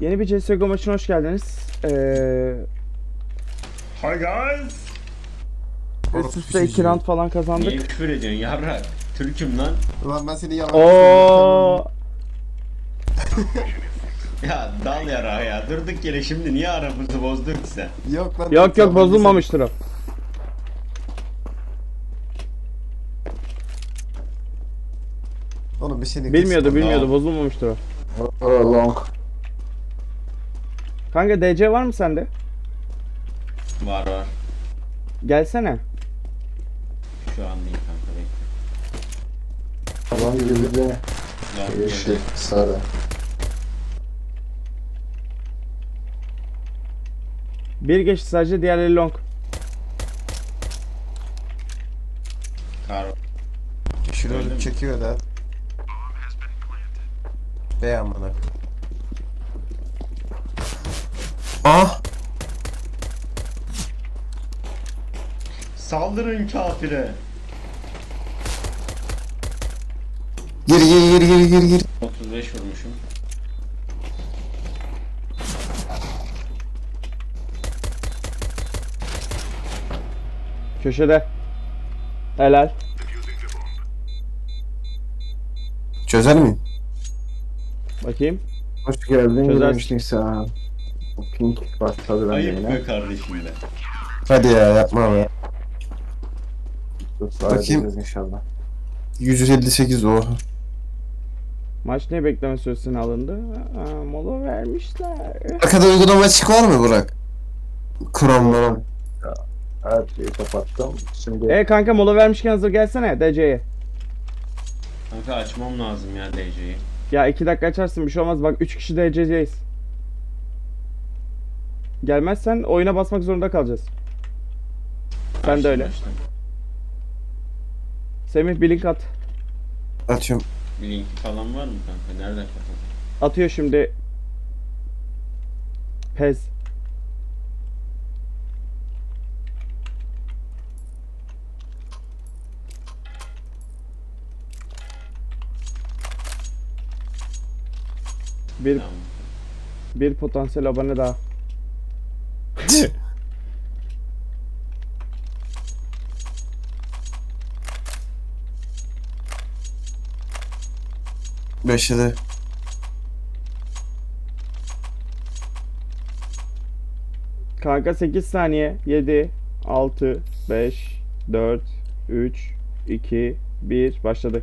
Yeni bir CSGO maçına hoş geldiniz. Ee, Hi guys. üst üste 2 round falan Niye kazandık. küfür ediyorsun yarrak? Türk'üm lan. Ulan ben seni yalan Oo, Ya dal yara ya. Durduk yere şimdi niye aramızı bozdun ki sen? Yok lan. yok yok bozulmamıştır o. Oğlum bir Bilmiyordu kısma. bilmiyordu Tamam. bozulmamıştır o. Oh, long. Kanka DC var mı sende? Var var. Gelsene. Şu an değil kanka bekle. Adam gibi de yeşil, sarı. Bir geçti sadece diğerleri long. Kar. Mi? çekiyor da. Be amına. Ah! Saldırın kafire. Gir gir gir gir gir gir. 35 vurmuşum. Köşede. Helal. Çözer miyim? Bakayım. Hoş geldin Çözersin. O Pink başladı bende Ayıp yine. be kardeşim be. Hadi ya yapma be. Dur, Bakayım. sahibiniz inşallah. 158 o. Maç ne bekleme süresine alındı? Aa, mola vermişler. Arkada uygulama açık var mı Burak? Chrome'dan. Her şeyi kapattım. Şimdi E kanka mola vermişken hazır gelsene DC'ye. Kanka açmam lazım ya DC'yi. Ya 2 dakika açarsın bir şey olmaz bak 3 kişi DC'deyiz. Gelmezsen oyuna basmak zorunda kalacağız. Sen de öyle. açtım. Semih bir link at. Atıyorum. Bir linki falan var mı kanka? Nereden kapatalım? Atıyor şimdi. Pez. Bir Tamam. bir potansiyel abone daha. Başladı. Kanka 8 saniye. 7 6 5 4 3 2 1 başladı.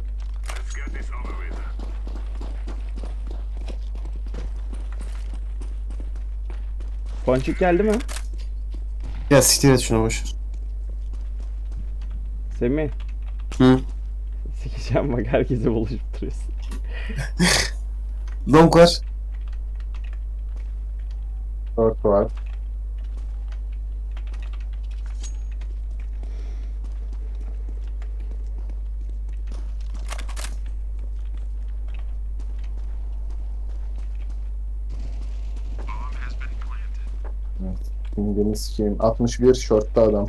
Ponçik geldi mi? Ya siktir et şuna boş. ver. Semih. Hı. Sikeceğim bak herkese buluşup duruyorsun. Long var. short var. Evet. Pingini sikeyim. 61 shortta adam.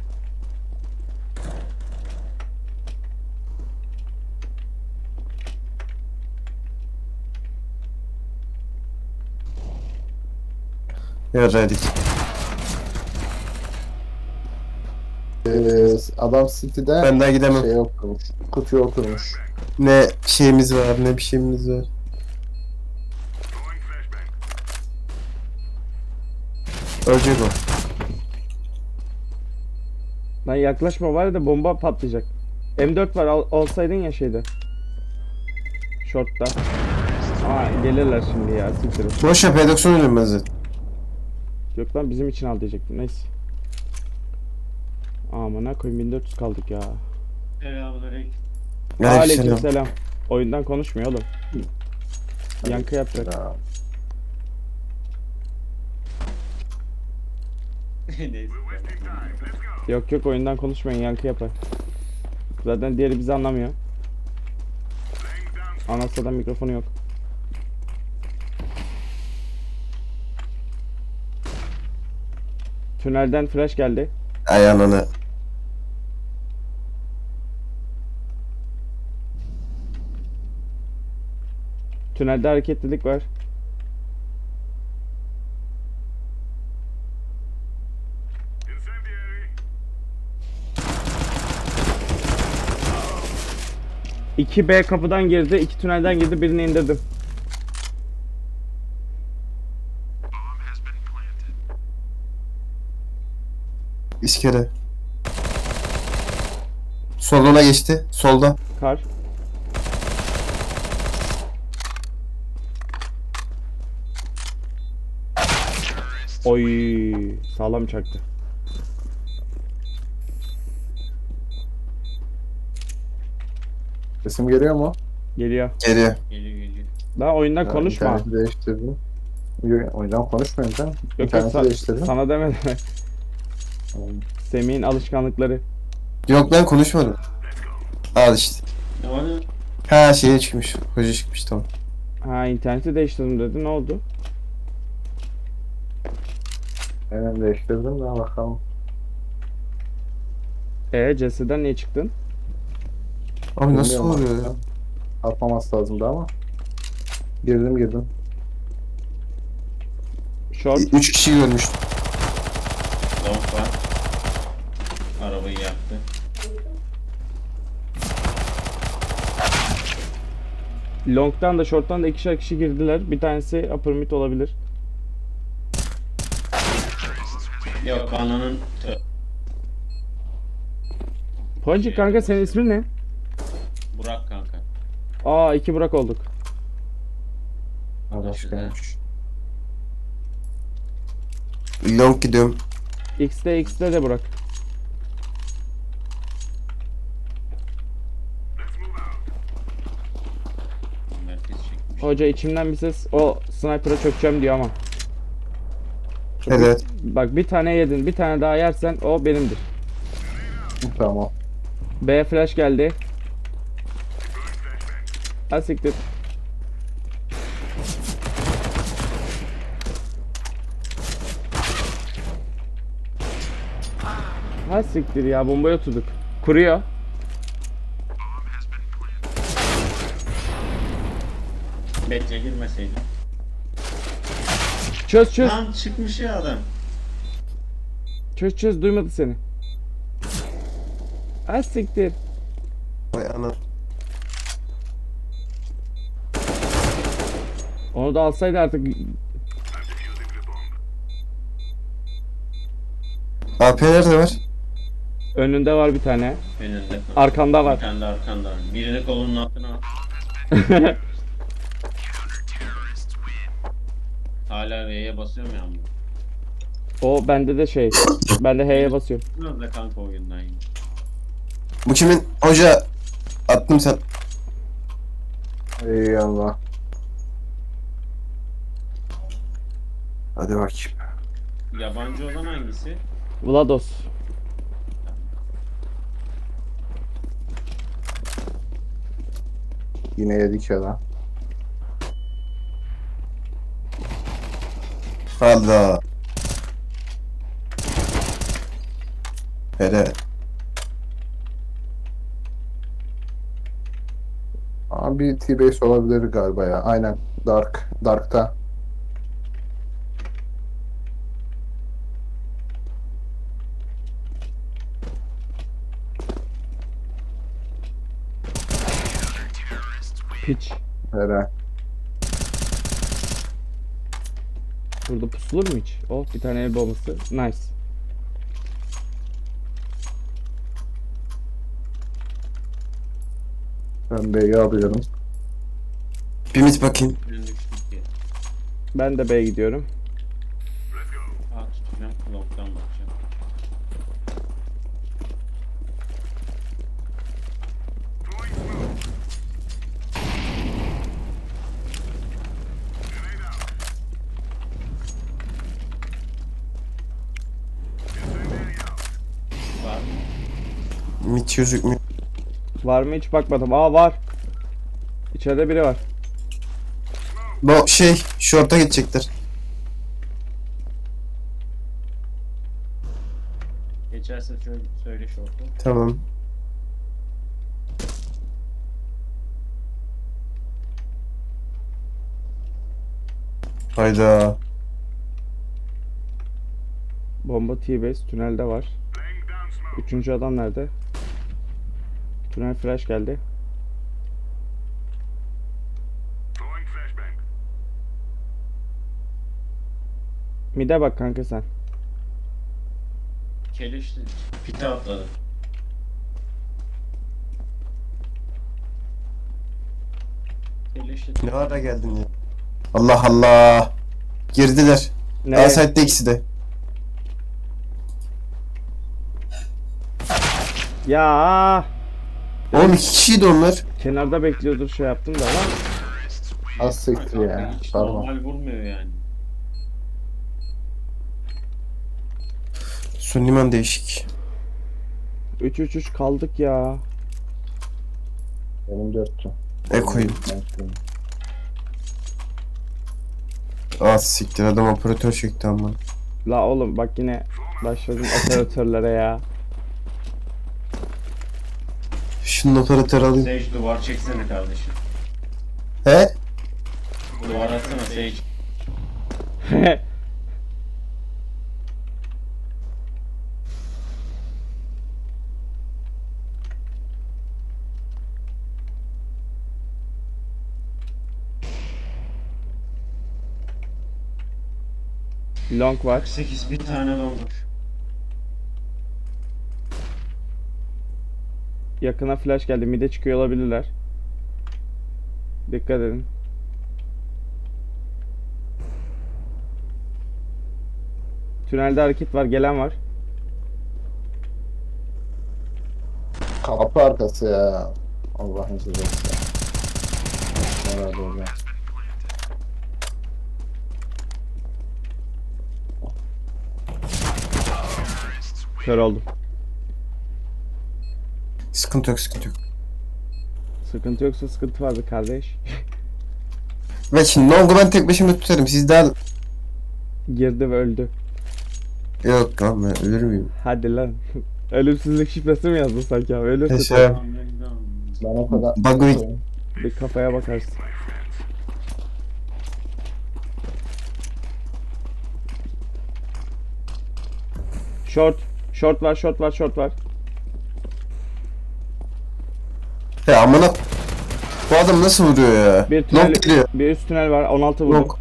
Yaraydık. Ee, adam City'de Ben daha gidemem. şey oturmuş. Kutuya oturmuş. Ne şeyimiz var ne bir şeyimiz var. Ölecek o. Lan yaklaşma var ya da bomba patlayacak. M4 var al, alsaydın ya şeyde. Short'ta. Aa gelirler şimdi ya siktir. et. Boş yap P90 ölüyorum ben zaten. Yok lan bizim için al diyecektim neyse. Amına koyayım 1400 kaldık ya. Selamünaleyküm. Aleykümselam. Aleykümselam. Oyundan konuşmuyor oğlum. Yankı yapacak. Neyse. Yok yok oyundan konuşmayın yankı yapar. Zaten diğeri bizi anlamıyor. Anasada mikrofonu yok. Tünelden flash geldi. Ay ananı. Tünelde hareketlilik var. 2 B kapıdan girdi, 2 tünelden girdi, birini indirdim. İskele. Soluna geçti. Solda. Kar. Oy, sağlam çaktı. Sesim geliyor mu? Geliyor. Geliyor. Geliyor geliyor. Daha oyundan Ya, konuşma. İnterneti değiştirdim. Yok, oyundan konuşmuyorum sen. Yok İnterneti sa- değiştirdim. sana demedim. Semih'in alışkanlıkları. Yok lan konuşmadım. Al işte. Ne var ya? Ha şeye çıkmış. Hoca çıkmış tamam. Ha interneti değiştirdim dedi. Ne oldu? Aynen değiştirdim de bakalım. E CS'den niye çıktın? Abi nasıl Bilmiyorum oluyor ya? Atmaması lazımdı ama. Girdim girdim. Short. Üç kişi görmüştüm. Long var. Arabayı yaktı. Long'dan da short'tan da ikişer kişi girdiler. Bir tanesi upper mid olabilir. Yok ananın Ponci kanka senin ismin ne? Burak kanka. Aa iki Burak olduk. Başkaymış. Long gidiyorum. X'de X'de de Burak. Hoca içimden bir ses o sniper'a çökeceğim diyor ama. Evet. Bak bir tane yedin bir tane daha yersen o benimdir. Tamam. B flash geldi. Ha siktir. Ha siktir ya bombaya oturduk. Kuruyor. Bekle girmeseydin. Çöz çöz. Lan çıkmış ya adam. Çöz çöz duymadı seni. Ha siktir. Vay ana. Onu da alsaydı artık AP nerede var? önünde var bir tane. Önünde. Arkanda var. de arkanda. Birini kolunun altına al. Hala V'ye basıyorum ya ama. O bende de şey. Ben de H'ye basıyorum. Biraz da kanka oyundan yine. Bu kimin? Hoca. Attım sen. Ey Allah. Hadi bakayım. Yabancı olan hangisi? Vlados. Yine yedik ya lan. Allah. Hele. Abi T-Base olabilir galiba ya. Aynen. Dark. Dark'ta. Piç. Hele. Burada pusulur mu hiç? Oh bir tane el bombası. Nice. Ben B'yi alıyorum. Bir mit bakayım. Ben de B'ye gidiyorum. Aa tutacağım. Bakacağım. Var. Gözükmüyor. Var mı hiç bakmadım. Aa var. İçeride biri var. Bu şey. Short'a gidecekler. Geçerse söyle, söyle şortu. Tamam. Hayda. Bomba T-base tünelde var. Üçüncü adam nerede? Tünel flash geldi. Mide bak kanka sen. Keleşti. Pite atladı. Keleşti. Ne ara geldin ya? Allah Allah. Girdiler. Ne? A site'de ikisi de. Ya. Oğlum iki kişiydi onlar. kenarda bekliyordur şey yaptım da ama. Az siktir ya. Hiç Pardon. normal vurmuyor yani. Suniman değişik. 3-3-3 kaldık ya. Benim dörttü. Şöyle. Ah siktir adam operatör çekti ama. La oğlum bak yine başladım operatörlere ya. Şunun operatör alayım. Sage duvar çeksene kardeşim. He? Duvar atsana Sage. Long var. 8 bir tane doldur. Yakına flash geldi. Mide çıkıyor olabilirler. Dikkat edin. Tünelde hareket var. Gelen var. Kapı arkası ya. Allah'ın cezası. Herhalde öyle. Kör oldum. Sıkıntı yok sıkıntı yok. Sıkıntı yoksa sıkıntı var be kardeş. Ve şimdi Long'u ben tek başıma tutarım. Siz daha... Girdi ve öldü. Yok lan ben ölür müyüm? Hadi lan. Ölümsüzlük şifresi mi yazdın sanki abi? Ölürsün. Neyse. Ben o kadar... Bug'ı Bir kafaya bakarsın. Short. Short var, short var, short var. He amına... Bu adam nasıl vuruyor ya? Bir tünel, Long geliyor. bir üst tünel var. 16 vurdu. Long.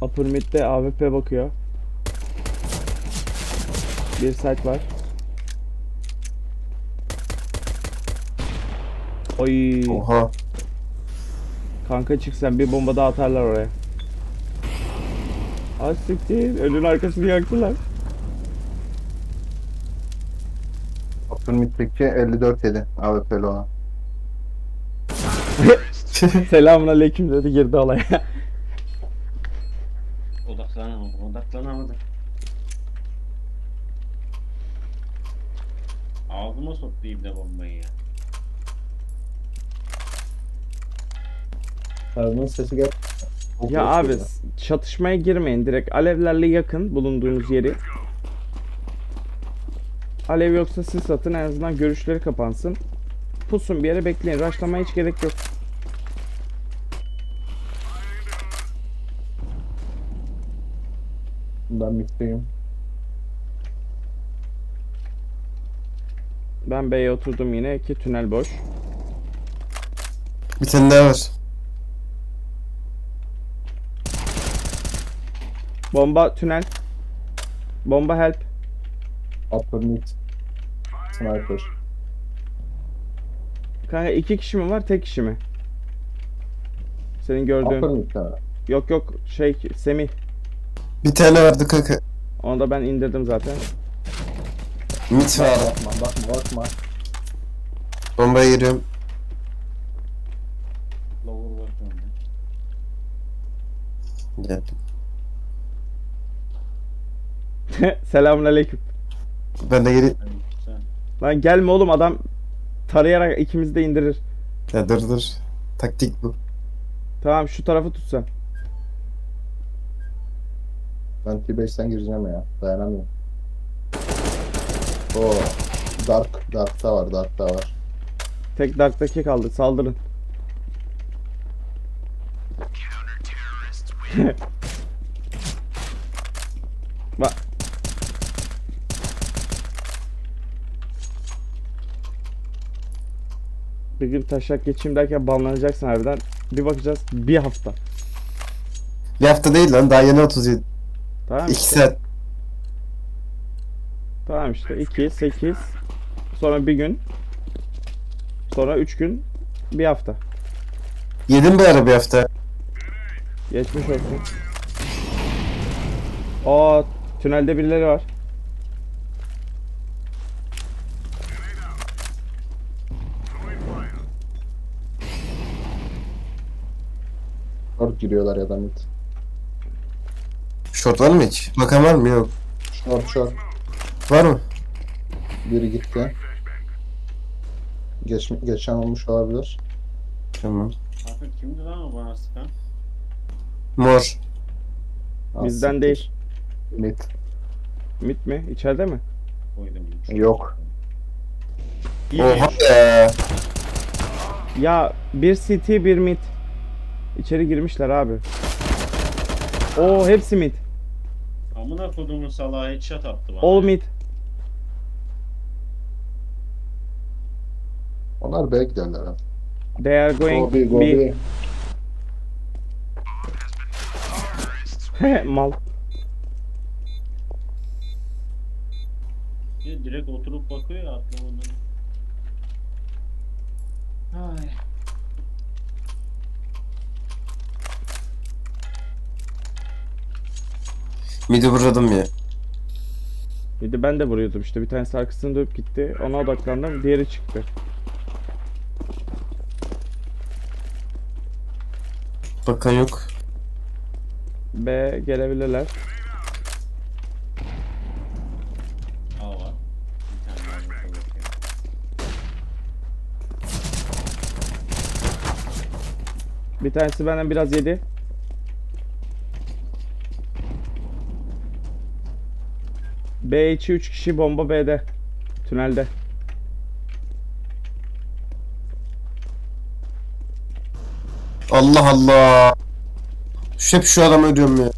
Upper mid'de AWP bakıyor. Bir site var. Oy. Oha. Kanka çık sen bir bomba daha atarlar oraya. Az siktir. Önün arkasını yaktılar. Abdülmit'teki 54 yedi. AWP'li ona. Selamun aleyküm dedi girdi olaya. Odaklanamadım, odaklanamadım. Ağzıma soktu ibne bombayı ya. Ardının sesi gel. Çok ya abi geliyor. çatışmaya girmeyin direkt. Alevlerle yakın bulunduğunuz yeri. Alev yoksa siz atın en azından görüşleri kapansın. Pusun bir yere bekleyin. Rushlamaya hiç gerek yok. Ben mitteyim. Ben B'ye oturdum yine ki tünel boş. Bir tane daha var. Bomba tünel. Bomba help. Upper mid. Sniper. Kanka iki kişi mi var tek kişi mi? Senin gördüğün. Upper mid ha. Yok yok şey Semih. Bir tane vardı kanka. Onu da ben indirdim zaten. Mit var. Bakma bakma bakma. Bombaya giriyorum. Geldim. Selamun aleyküm. Ben de geri... Lan gelme oğlum adam tarayarak ikimizi de indirir. Ya dur dur. Taktik bu. Tamam şu tarafı tut sen. Ben T5'ten gireceğim ya. Dayanamıyorum. Oo. Dark. Dark'ta var. Dark'ta var. Tek Dark'taki kaldı saldırın. Bak. Bir gün taşak geçeyim derken banlanacaksın harbiden. Bir bakacağız bir hafta. Bir hafta değil lan daha yeni 37. Tamam? 2 saat. Tamam işte 2, 8. Sonra bir gün. Sonra 3 gün. Bir hafta. Yedim bir ara bir hafta. Geçmiş olsun. Aa tünelde birileri var. Short giriyorlar ya da mid. Short var mı hiç? Bakan var mı? Yok. Short short. Var mı? Biri gitti. Geç, geçen olmuş olabilir. Tamam. Kanka kimdi lan o bana sıkan? Mor. Bizden değil. Mid. Mit mi? İçeride mi? Koydum. Yok. İyi. Oha be. Ya bir CT bir mid. İçeri girmişler abi. Oo hepsi mid. Amına kodumun salağı headshot attı bana. All mid. Onlar B giderler ha. They are going Go B, go B. B. Mal. Bir direkt oturup bakıyor ya atlamadan. Ay. Midi vurdum ya. De ben de vuruyordum işte. Bir tanesi arkasını dönüp gitti. Ona odaklandım. Diğeri çıktı. Bakan yok. B gelebilirler. Bir tanesi benden biraz yedi. B içi 3 kişi bomba B'de. Tünelde. Allah Allah. Şu hep şu adamı ödüyorum ya.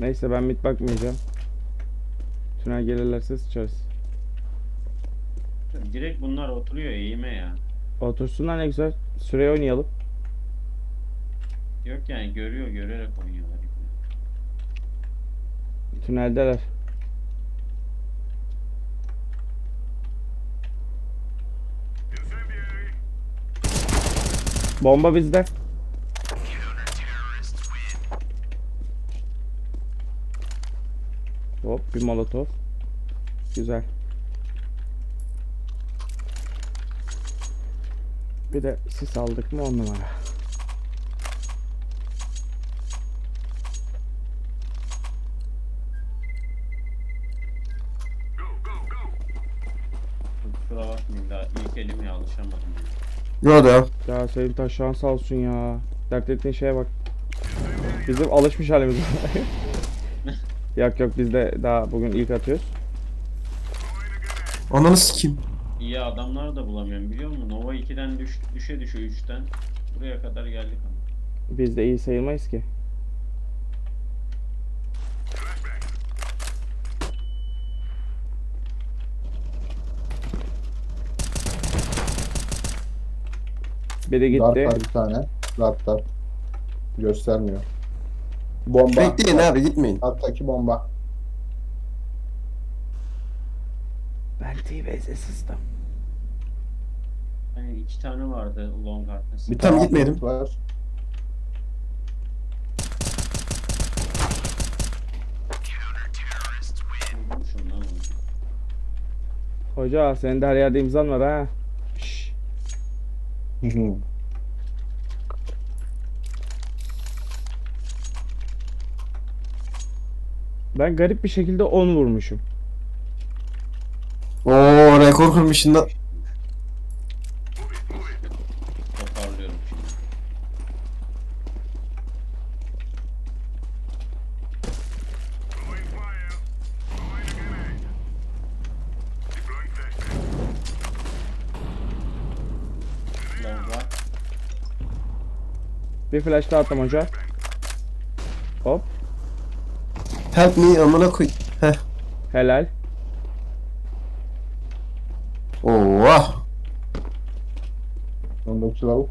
Neyse ben mid bakmayacağım. Tünel gelirlerse sıçarız. Direkt bunlar oturuyor eğime ya. Otursunlar ne güzel. Süre oynayalım. Yok yani görüyor görerek oynuyorlar. Tüneldeler. Bomba bizde. Hop bir molotof. Güzel. Bir de sis aldık mı on numara. Yo da. Ya senin taşağın sağ olsun ya. Dert ettiğin şeye bak. Bizim alışmış halimiz. yok yok biz de daha bugün ilk atıyoruz. Ananı sikeyim. İyi adamlar da bulamıyorum biliyor musun? Nova 2'den düş, düşe düşe 3'ten buraya kadar geldik ama. Biz de iyi sayılmayız ki. Biri gitti. var bir tane. Dark dark. Göstermiyor. Bomba. Bekleyin abi gitmeyin. Alttaki bomba. Ben T-Base system. Yani iki tane vardı long arkası. Bir tane gitmeyelim. Var. Hoca senin de her yerde imzan var ha. Ben garip bir şekilde 10 vurmuşum. Oo rekor kırmışsın da. Toparlıyorum şimdi. Long var. Bir flash daha attım hoca. Hop. Help me amına koy. Heh. Helal. Oo. Sondaki lavuk.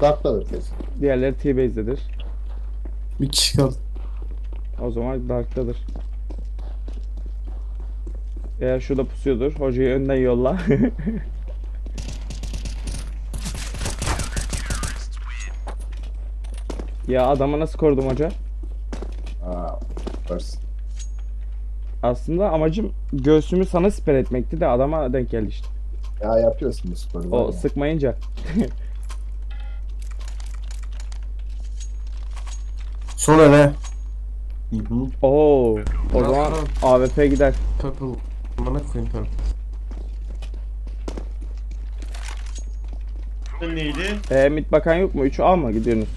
Dark'tadır kesin. Diğerleri T-Base'dedir. Bir kişi kaldı. O zaman Dark'tadır. Eğer şurada pusuyordur, hocayı önden yolla. ya adamı nasıl korudum hoca? Aa. Aslında amacım göğsümü sana siper etmekti de adama denk geldi işte. Ya yapıyorsun bu sporu. O zaten. sıkmayınca. Sonra ne? Hı hı. Oo, o zaman AWP gider. Purple. Bana koyayım purple. Neydi? E, mid bakan yok mu? 3'ü alma gidiyorsunuz.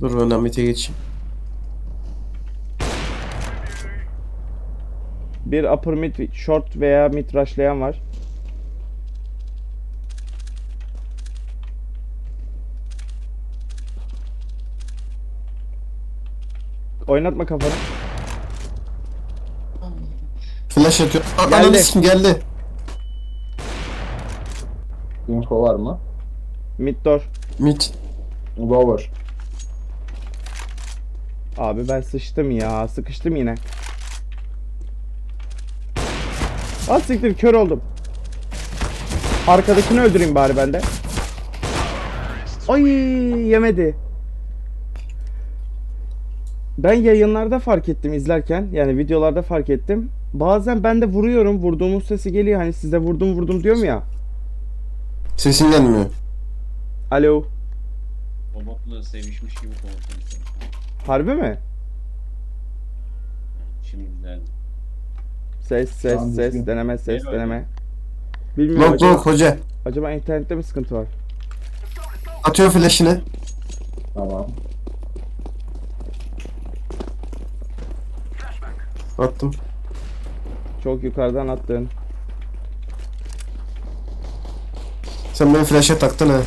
Dur ben Ahmet'e geçeyim. Bir upper mid, short veya mid rushlayan var. Oynatma kafanı. Flash atıyor. Geldi. Ananı sikim geldi. Info var mı? Mid door. Mid. Lower. Abi ben sıçtım ya. Sıkıştım yine. Az siktir kör oldum. Arkadakini öldüreyim bari ben de. Ay yemedi. Ben yayınlarda fark ettim izlerken. Yani videolarda fark ettim. Bazen ben de vuruyorum. Vurduğumuz sesi geliyor. Hani size vurdum vurdum diyorum ya. Sesin gelmiyor. Alo. Robotla sevişmiş gibi konuşuyor. Harbi mi? Şimdi. Ses ses Tamam, ses düzgün. deneme ses Gel deneme. Bilmiyorum Long acaba, long hoca. acaba internette mi sıkıntı var? Atıyor flash'ını. Tamam. Attım. Çok yukarıdan attın. Sen beni flash'e taktın ha.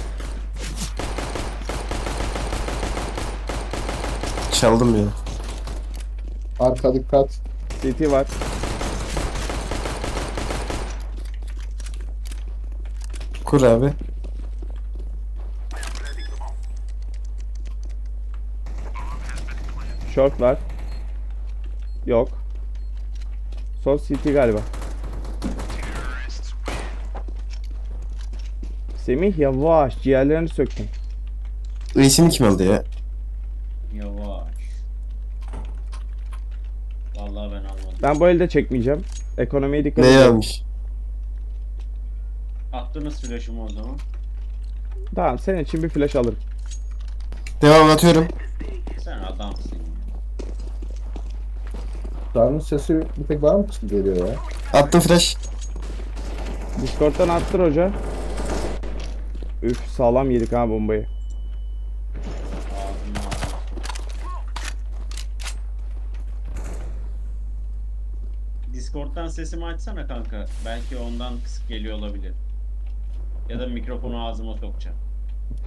Çaldım ya. Arka dikkat. CT var. Kur abi. Short var. Yok. Sol CT galiba. Semih yavaş ciğerlerini söktün. Reisini kim aldı ya? Yavaş. Vallahi ben almadım. Ben bu elde çekmeyeceğim. Ekonomiye dikkat Neyi edin. almış? Attınız flash'ımı o zaman. Tamam senin için bir flash alırım. Devam atıyorum. Sen adamsın. Dar'ın sesi bir tek var mı geliyor ya? Attım flash. Discord'dan attır hoca. Üf sağlam yedik ha bombayı. Discord'dan sesimi açsana kanka. Belki ondan kısık geliyor olabilir. Ya da mikrofonu ağzıma sokacağım.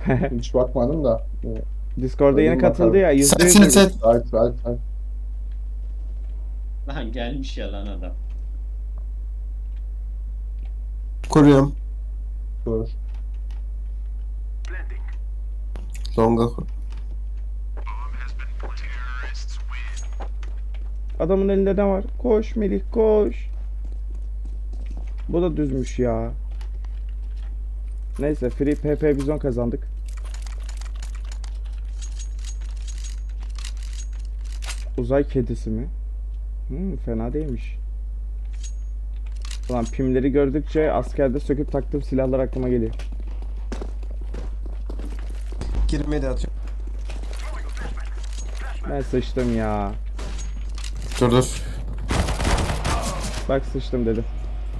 Hiç bakmadım da. Discord'a yeni katıldı ya. yüzde yüz demiş. sen. Right right right. Lan gelmiş ya lan adam. Kuruyorum. Dur. Longa kur. Adamın elinde ne var? Koş Melih koş. Bu da düzmüş ya. Neyse free PP bizon kazandık. Uzay kedisi mi? Hmm, fena değilmiş. Ulan pimleri gördükçe askerde söküp taktığım silahlar aklıma geliyor. Girmeyi de atıyorum. Ben sıçtım ya. Dur dur. Bak sıçtım dedim.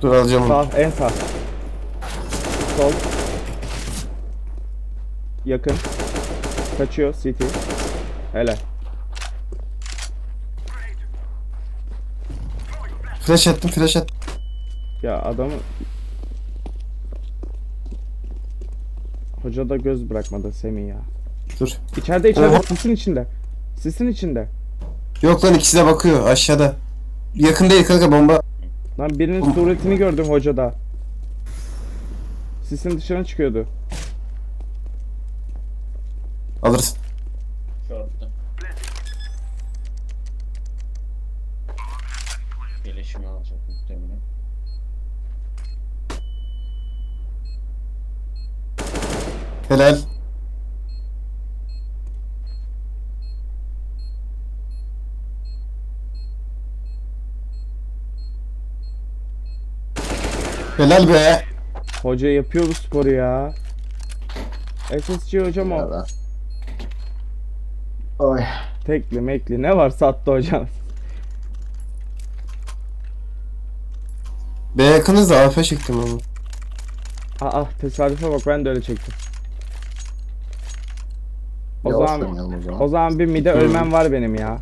Dur alacağım onu. Sağ, en sağ. Sol. Yakın. Kaçıyor CT. Hele. Flash attım flash attım. Ya adamı... Hoca da göz bırakmadı Semih ya. Dur. İçeride içeride sisin içinde. Sisin içinde. Yok lan ikisi de bakıyor aşağıda. Yakın değil kanka bomba. Lan birinin suretini gördüm hocada. Sisin dışına çıkıyordu. Helal be. Hoca yapıyor bu sporu ya. SSC hocam o. Oy. Tekli mekli ne var sattı hocam. B yakınız da AF çektim onu. Aa tesadüfe bak ben de öyle çektim. O Yavaş zaman o zaman. o zaman bir mide ölmem var benim ya.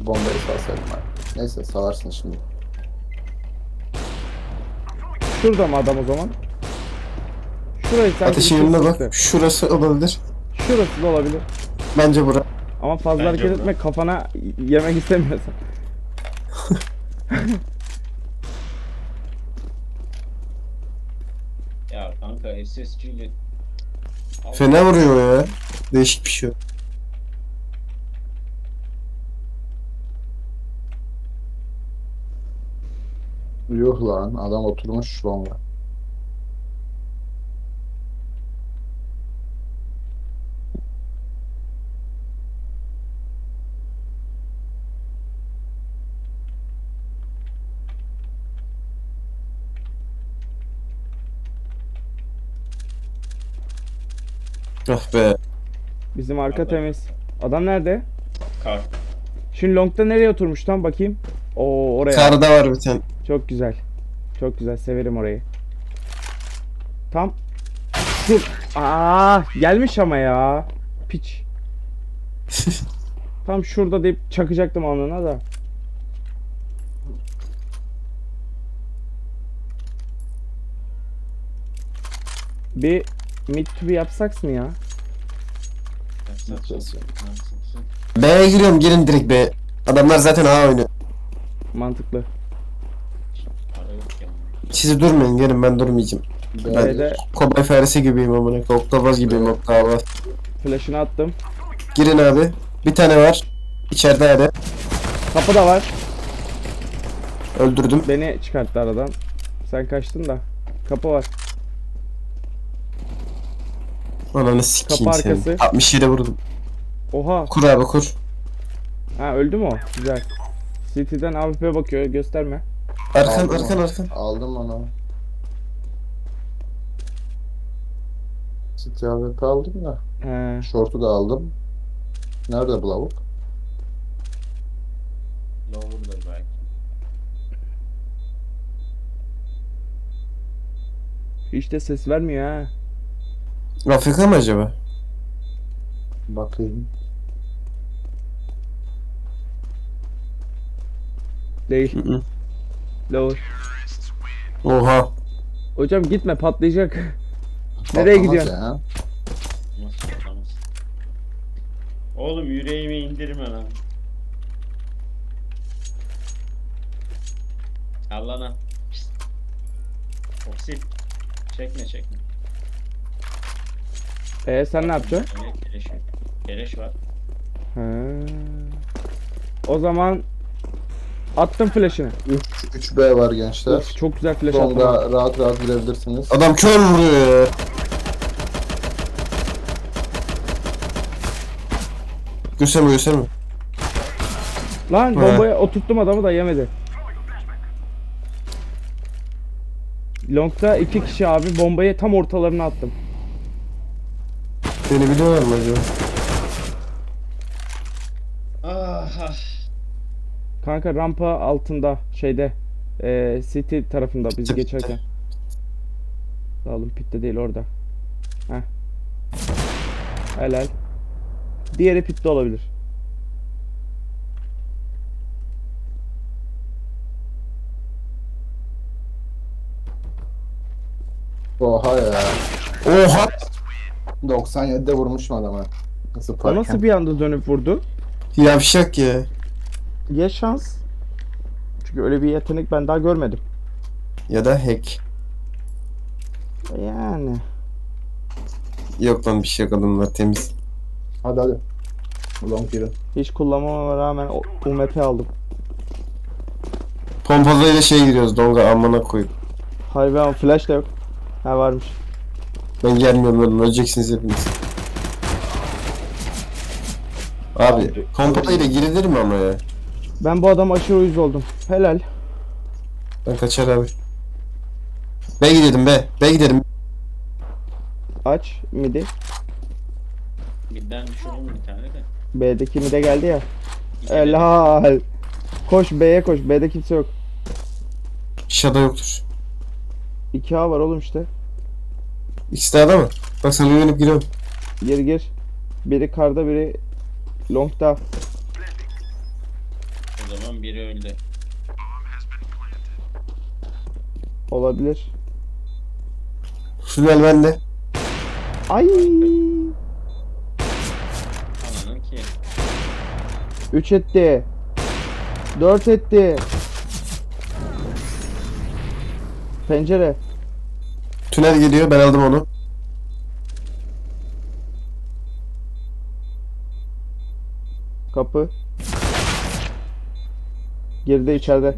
Bombayı salsaydım ben. Neyse salarsın şimdi. Şurada mı adam o zaman? Şurayı sanki Ateşin yanına bak. Şurası olabilir. Şurası da olabilir. Bence bura. Ama fazla Bence hareket orada. etme kafana yemek istemiyorsan. Ya kanka SSG ile Fena vuruyor ya. Değişik bir şey. Yuh lan adam oturmuş bomba. Ah be. Bizim arka Adam. temiz. Adam nerede? kar. Şimdi long'da nereye oturmuş tam bakayım. Oo oraya. Karda var bir tane. Çok güzel. Çok güzel severim orayı. Tam Dur. Aa gelmiş ama ya. Piç. Tam şurada deyip çakacaktım alnına da. Bir mid to be yapsak mı ya? B'ye giriyorum gelin direkt B. Adamlar zaten A oynuyor. Mantıklı. Siz durmayın gelin ben durmayacağım. Ben B'de Kobay faresi gibiyim amına. Oktavaz gibiyim oktavaz. flash'ını attım. Girin abi. Bir tane var. İçeride hadi. Kapı da var. Öldürdüm. Beni çıkarttı aradan. Sen kaçtın da. Kapı var. Ananı sikeyim Kapı seni. arkası. 67 vurdum. Oha. Kur abi kur. Ha öldü mü o? Güzel. City'den AWP bakıyor. Gösterme. Arkan Aldım arkan onu. arkan. aldım onu. AWP aldım da. He. Short'u da aldım. Nerede bu lavuk? Lower'dır belki. Hiç de ses vermiyor ha. Afrika mı acaba? Bakayım. Değil. Hı hı. Lower. Oha. Hocam gitme patlayacak. Nereye Patlamaz gidiyorsun? ya. Nasıl patlamaz? Oğlum yüreğimi indirme lan. Allah lan. Pişt. Çekme çekme. Ee sen ne yapacaksın? Evet, Keleş, keleş var. He. O zaman attım flash'ını. 3 3B var gençler. Of, çok güzel flash attım. Sonda rahat rahat girebilirsiniz. Adam kör vuruyor ya. Gösterme gösterme. Lan bombaya oturttum adamı da yemedi. Long'da iki kişi abi bombayı tam ortalarına attım. Beni biliyorlar mı acaba? Ah, ah. Kanka rampa altında şeyde eee city tarafında bizi geçerken. Oğlum pitte değil orada. Heh. Helal. Diğeri pitte olabilir. Oha ya. Oha. 97'de vurmuşum adamı. Nasıl O nasıl bir anda dönüp vurdu? Yavşak ya. Ya şans. Çünkü öyle bir yetenek ben daha görmedim. Ya da hack. Yani. Yok lan bir şey yok adamlar temiz. Hadi hadi. Long girin. Hiç kullanmama rağmen o- UMP aldım. Pompalıyla şey giriyoruz donga amına koyup. Harbi ama flash da yok. Ha varmış. Ben gelmiyorum oğlum öleceksiniz hepiniz. Abi pompalıyla girilir mi ama ya? Ben bu adama aşırı uyuz oldum. Helal. Ben kaçar abi. Be gidelim be. Be gidelim. Aç midi. Midden düşürdüm bir tane de. B'deki mide geldi ya. Helal. Koş B'ye koş. B'de kimse yok. Shadow yoktur. 2A var oğlum işte. İkisi de ada mı? Bak sana güvenip giriyorum. Gir gir. Biri karda biri longda. Biri öldü. Olabilir. Tünel bende. Ay. Ananın ki. 3 etti. 4 etti. Pencere. Tünel geliyor ben aldım onu. Kapı. Girdi içeride.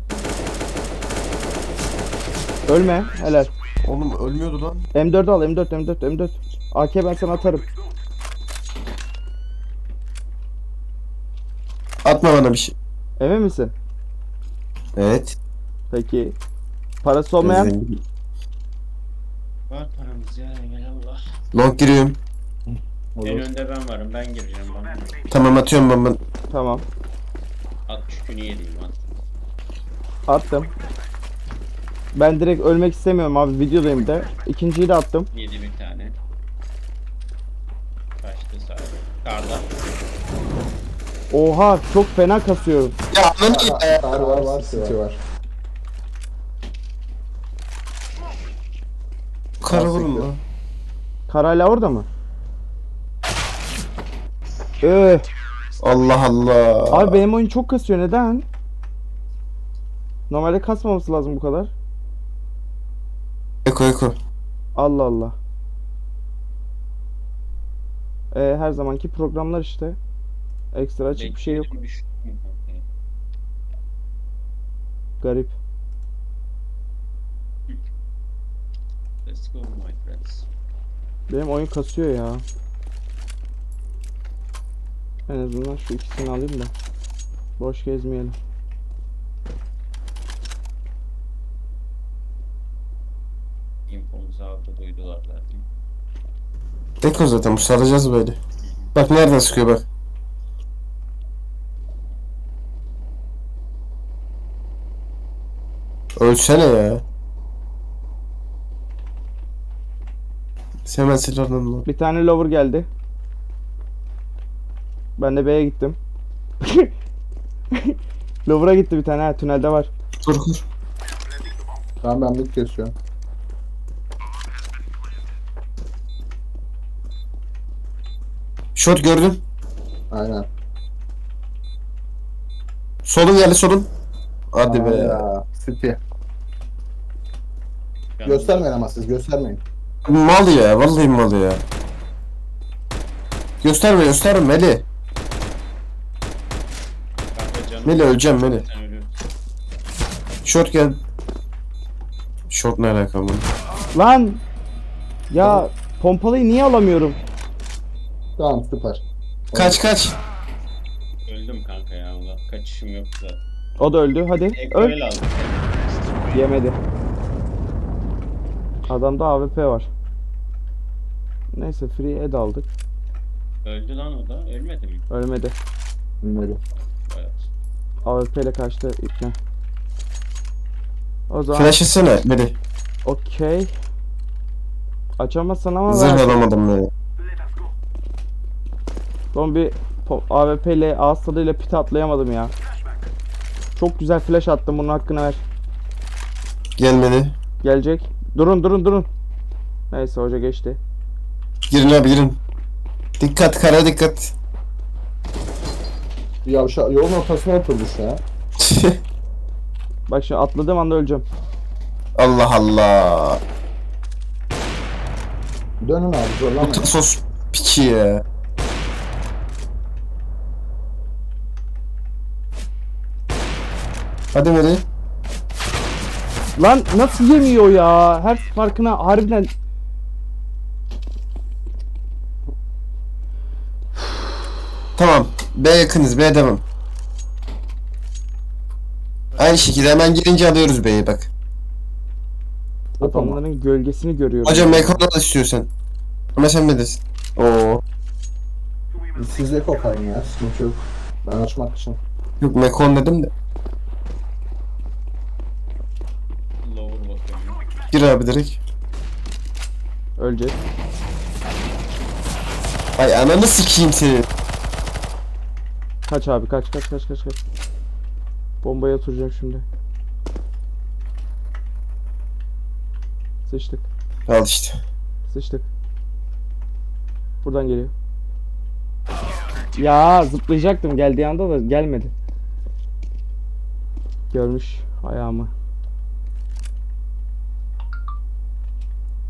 Ölme. Helal. Oğlum ölmüyordu lan. M4 al. M4 M4 M4. AK ben sana atarım. Atma bana bir şey. Emin misin? Evet. Peki. Parası olmayan. Var paramız ya gel Allah. Long giriyorum. En Olur. önde ben varım ben gireceğim bana. Tamam atıyorum ben ben. tamam. 60 günü yediyim lan. Attım. Ben direkt ölmek istemiyorum abi videodayım da. İkinciyi de attım. Yedi bir tane. Kaçtı sahibi. Karda. Oha çok fena kasıyorum. Ya ananı ya. Var var var. City var. Kara vurun lan. Karayla orada mı? Öh. Allah Allah. Abi benim oyun çok kasıyor neden? Normalde kasmaması lazım bu kadar. Eko eko. Allah Allah. Ee, her zamanki programlar işte. Ekstra açık bir şey yok. Garip. Let's go my friends. Benim oyun kasıyor ya. En azından şu ikisini alayım da. Boş gezmeyelim. Infomuzu aldı duydular zaten. Eko zaten bu saracağız böyle. Bak nereden sıkıyor bak. Ölsene ya. Hemen silahdan mı? Bir tane lover geldi. Ben de B'ye gittim. Lover'a gitti bir tane ha tünelde var. Dur dur. Tamam ben mid kesiyorum. Short gördüm. Aynen. Solun geldi solun. Hadi Aman be. Ya. City. Göstermeyin ama siz göstermeyin. Mal ya. Vallahi mal ya. Gösterme gösterme Meli. Meli öleceğim Meli. Short gel. Short ne alaka bu? Lan! Ya pompalıyı niye alamıyorum? Tamam süper. Kaç kaç. Öldüm kanka ya Allah. Kaçışım yok zaten. O da öldü. Hadi öl. aldı. Yemedi. Adamda AWP var. Neyse free ed aldık. Öldü lan o da. Ölmedi mi? Ölmedi. Bilmiyorum. Evet. AWP ile kaçtı ipne. O zaman Flash etsene Meli. okey. Açamazsan ama Zırh alamadım Meli. Son bir AWP ile ağız tadıyla pit atlayamadım ya. Çok güzel flash attım bunun hakkını ver. Gel Meli. Gelecek. Durun durun durun. Neyse hoca geçti. Girin abi girin. Dikkat kara dikkat. Yavşa yolun ortasına oturdu şu an. Bak şimdi atladığım anda öleceğim. Allah Allah. Dönün abi Bu zorlamayın. tasos piçi ya. Hadi Meri. Lan nasıl yemiyor ya? Her farkına harbiden Tamam. B yakınız. B devam. Aynı şekilde hemen girince alıyoruz B'yi bak. adamların gölgesini görüyorum. Hocam Mekon'u al istiyorsan. Ama sen bilirsin. Oo. Siz de kokayın ya. Sıkıntı yok. Ben açmak için. Yok Mekon dedim de. Lower bakıyorum. Gir abi direkt. Ölecek. Ay ananı sikeyim seni. Kaç abi kaç kaç kaç kaç kaç. Bombaya oturacak şimdi. Sıçtık. Al işte. Sıçtık. Buradan geliyor. Ya zıplayacaktım geldiği anda da gelmedi. Görmüş ayağımı.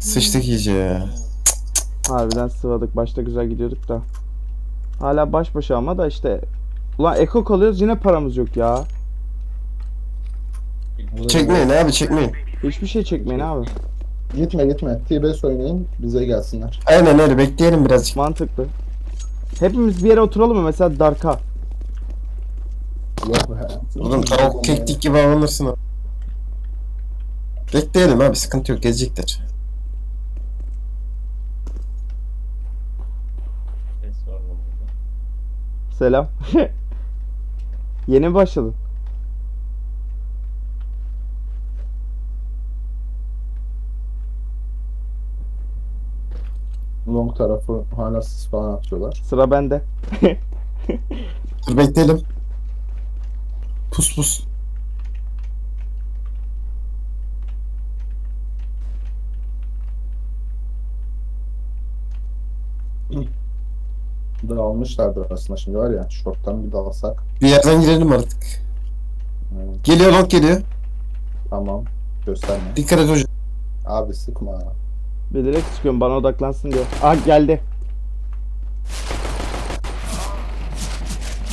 Sıçtık iyice ya. Harbiden sıvadık. Başta güzel gidiyorduk da. Hala baş başa ama da işte. Ulan eko kalıyoruz yine paramız yok ya. Çekmeyin abi çekmeyin. Hiçbir şey çekmeyin abi. Gitme gitme. TBS oynayın. Bize gelsinler. Aynen öyle bekleyelim birazcık. Mantıklı. Hepimiz bir yere oturalım mı? Mesela Dark'a. Yok be. Oğlum tavuk keklik gibi avlanırsın. Bekleyelim abi sıkıntı yok gelecekler. Ses var mı burada? Selam. Yeni mi başladın? Long tarafı hala sis falan atıyorlar. Sıra bende. Dur bekleyelim. Pus pus. Dağılmışlardır aslında şimdi var ya. Short'tan bir dalsak. Bir yerden girelim artık. Evet, Geliyor long geliyor. tamam. Gösterme. Dikkat et hocam. Abi sıkma. Bilerek sıkıyorum bana odaklansın diye. Ah geldi.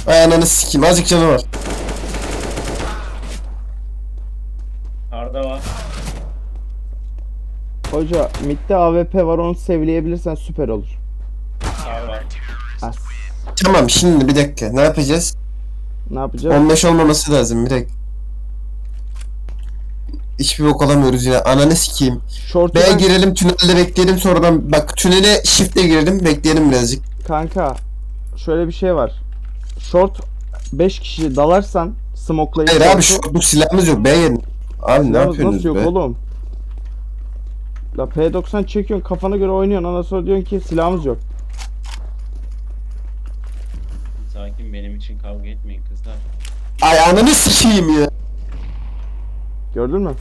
Ay ananı sikeyim azıcık canı var. Arda var. Hoca midde AWP var onu sevleyebilirsen süper olur. As. Tamam şimdi bir dakika ne yapacağız? Ne yapacağız? 15 olmaması lazım bir dakika. Hiçbir bok alamıyoruz yine ananı sikeyim. Short'u B'ye girelim tünelde bekleyelim sonradan bak tünele shift'e girelim bekleyelim birazcık. Kanka şöyle bir şey var. Short 5 kişi dalarsan smoke'layıp Hayır abi bu silahımız yok B yerin. Abi ne Silahımız yapıyorsunuz nasıl yok be? oğlum? La P90 çekiyorsun kafana göre oynuyorsun ondan sonra diyorsun ki silahımız yok. Benim için kavga etmeyin kızlar. Ay ananı sikeyim ya. Gördün mü?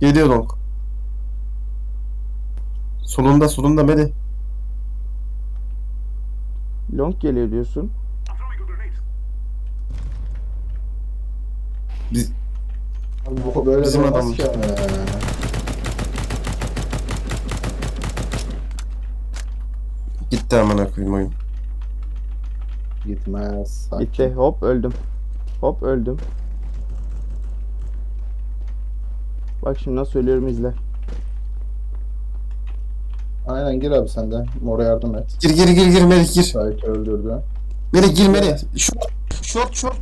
Geliyor long. Solunda solunda Medi. Long geliyor diyorsun. Biz, Abi bu böyle Bizim adam. Ee, gitti amına koyayım oyun. Gitmez. sakin. Gitti. Hop öldüm. Hop öldüm. Bak şimdi nasıl ölüyorum izle. Aynen gir abi sen de. Mora yardım et. Gir gir gir gir Medi gir. Belki öldürdü. Medi gir Medi. Short short short.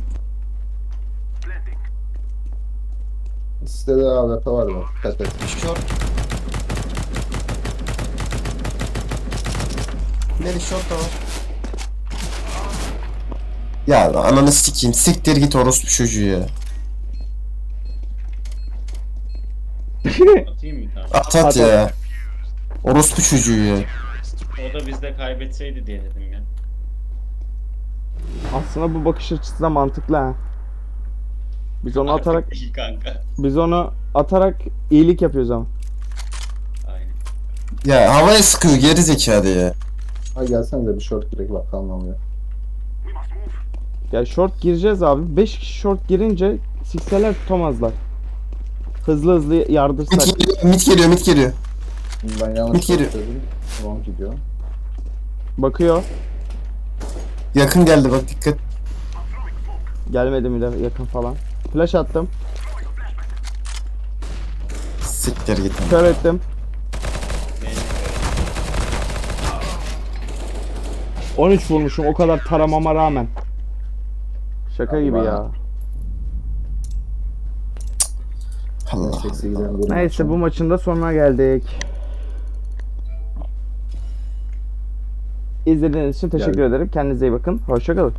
Sitede AWP var bak. Dikkat et. Short. Medi short da var. Ya ananı sikeyim. Siktir git orospu çocuğu ya. Atayım mı tane? At at At, ya. Orospu çocuğu ya. O da bizde kaybetseydi diye dedim ya. Aslında bu bakış açısı da mantıklı ha. Biz onu atarak Artık değil kanka. biz onu atarak iyilik yapıyoruz ama. Aynen. Ya havaya sıkıyor geri zekalı ya. Ha gelsene de bir short girek bakalım ne oluyor. Ya short gireceğiz abi. 5 kişi short girince sikseler tutamazlar. Hızlı hızlı yardırsak. Mit geliyor, mit geliyor, mit geliyor. Ben yanlış geliyor. söyledim. Long gidiyor. Bakıyor. Yakın geldi bak dikkat. Gelmedi bile yakın falan. Flash attım. Siktir git. Kör ettim. 13 vurmuşum o kadar taramama rağmen. Şaka gibi Allah. ya. Allah Allah. Neyse bu maçın da sonuna geldik. İzlediğiniz için teşekkür Geldik. ederim. Kendinize iyi bakın. Hoşçakalın.